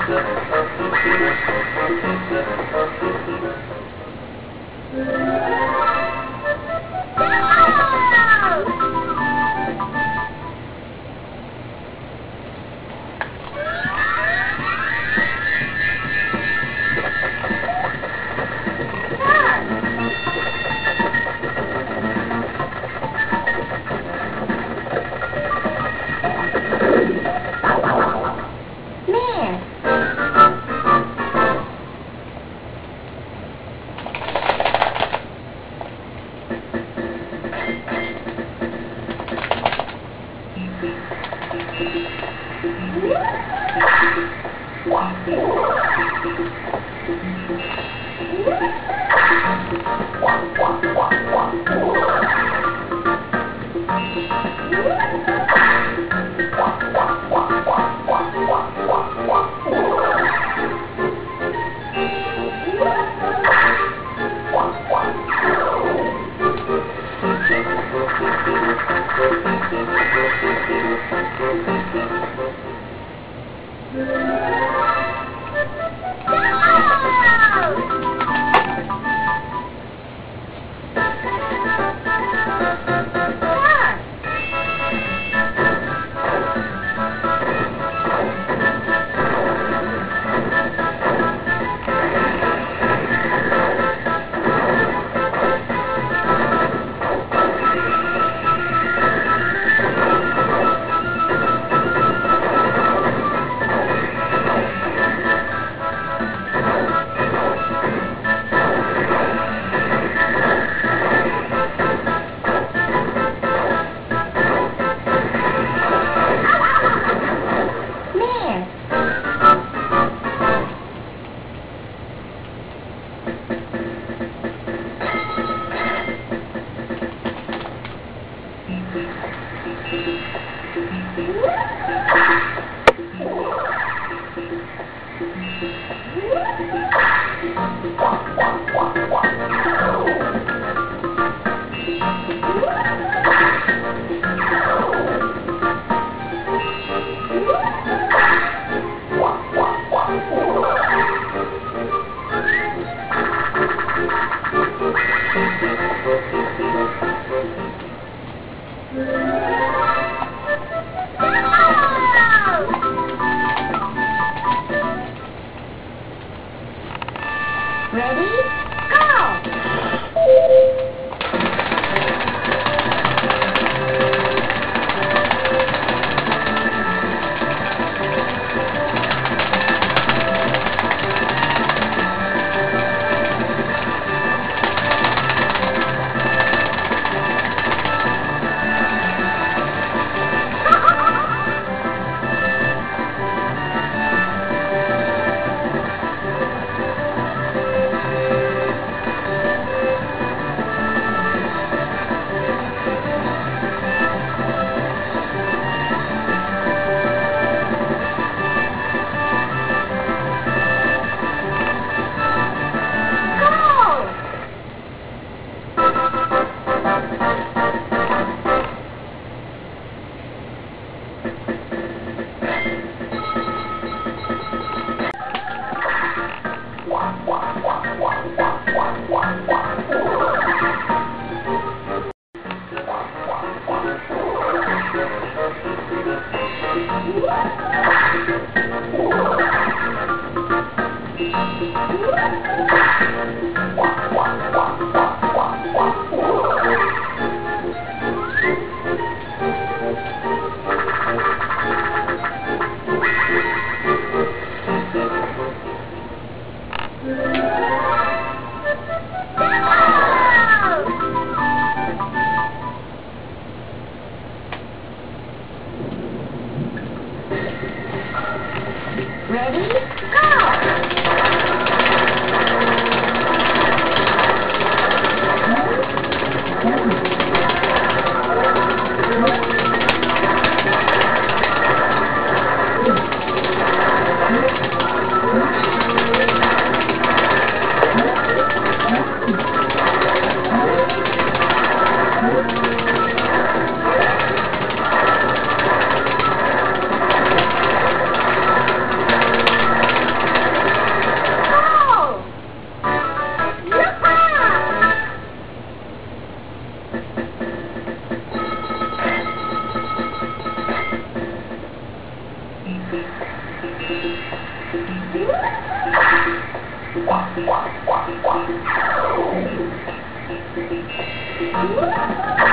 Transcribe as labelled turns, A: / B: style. A: Thank you. Thank you. Thank you. Ready? Go! Woo!